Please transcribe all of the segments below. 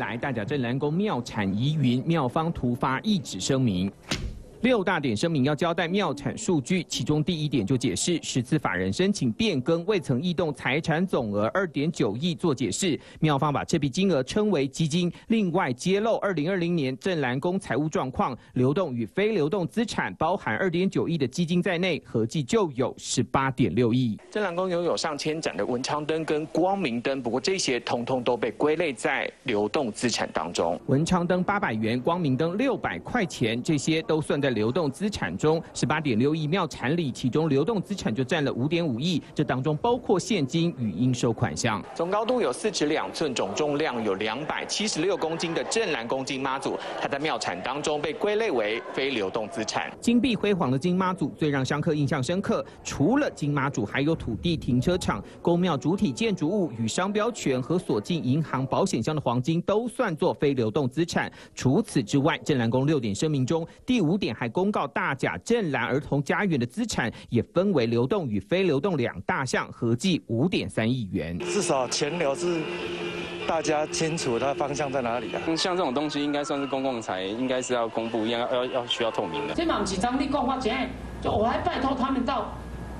来大甲镇南宫庙产疑云，庙方突发一纸声明。六大点声明要交代庙产数据，其中第一点就解释十次法人申请变更未曾异动财产总额二点九亿做解释，庙方把这笔金额称为基金。另外揭露二零二零年镇澜宫财务状况，流动与非流动资产包含二点九亿的基金在内，合计就有十八点六亿。镇澜宫拥有上千盏的文昌灯跟光明灯，不过这些通通都被归类在流动资产当中。文昌灯八百元，光明灯六百块钱，这些都算在。流动资产中十八点六亿庙产里，其中流动资产就占了五点五亿，这当中包括现金与应收款项。总高度有四尺两寸，总重量有两百七十六公斤的镇南公金妈祖，它在庙产当中被归类为非流动资产。金碧辉煌的金妈祖最让香客印象深刻，除了金妈祖，还有土地、停车场、公庙主体建筑物与商标权和锁进银行保险箱的黄金都算作非流动资产。除此之外，镇南宫六点声明中第五点。还公告大甲镇澜儿童家园的资产也分为流动与非流动两大项，合计五点三亿元。至少钱流是大家清楚它方向在哪里啊？像这种东西应该算是公共财，应该是要公布，应该要要需要透明的。这嘛是张力公花钱，就我还拜托他们到。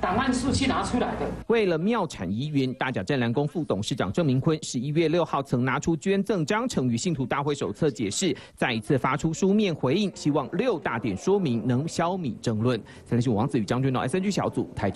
档案数去拿出来的。为了妙产疑云，大甲镇澜宫副董事长郑明坤十一月六号曾拿出捐赠章程与信徒大会手册解释，再一次发出书面回应，希望六大点说明能消弭争论。三立新王子与将军的 S N G 小组台中。